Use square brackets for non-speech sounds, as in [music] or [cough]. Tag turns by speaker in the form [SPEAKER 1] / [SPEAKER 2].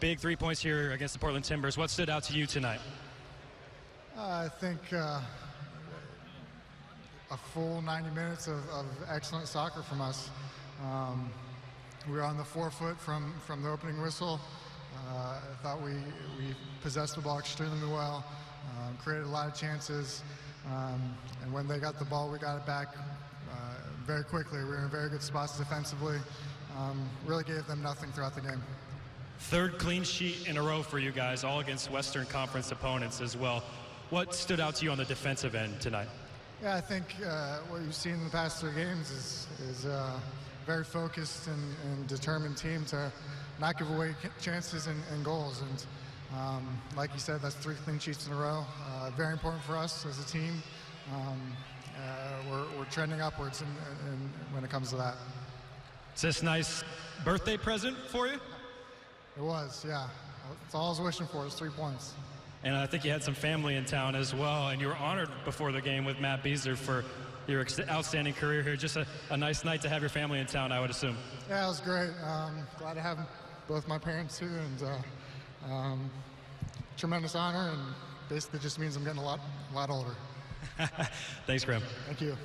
[SPEAKER 1] big three points here against the Portland Timbers. What stood out to you tonight?
[SPEAKER 2] I think uh, a full 90 minutes of, of excellent soccer from us. Um, we were on the forefoot from, from the opening whistle. Uh, I thought we, we possessed the ball extremely well, um, created a lot of chances, um, and when they got the ball, we got it back uh, very quickly. We were in very good spots defensively. Um, really gave them nothing throughout the game.
[SPEAKER 1] Third clean sheet in a row for you guys, all against Western Conference opponents as well. What stood out to you on the defensive end tonight?
[SPEAKER 2] Yeah, I think uh, what you've seen in the past three games is is uh, very focused and, and, determined team to not give away chances and, and goals. And um, like you said, that's three clean sheets in a row. Uh, very important for us as a team. Um, uh, we're, we're, trending upwards in, in, when it comes to that.
[SPEAKER 1] Is this nice birthday present for you?
[SPEAKER 2] It was, yeah. That's all I was wishing for is three points.
[SPEAKER 1] And I think you had some family in town as well, and you were honored before the game with Matt Besler for your outstanding career here. Just a, a, nice night to have your family in town, I would assume.
[SPEAKER 2] Yeah, it was great. Um, glad to have both my parents here, and uh, um, tremendous honor, and basically just means I'm getting a lot, a lot older. [laughs]
[SPEAKER 1] Thanks, Graham.
[SPEAKER 2] Thank you.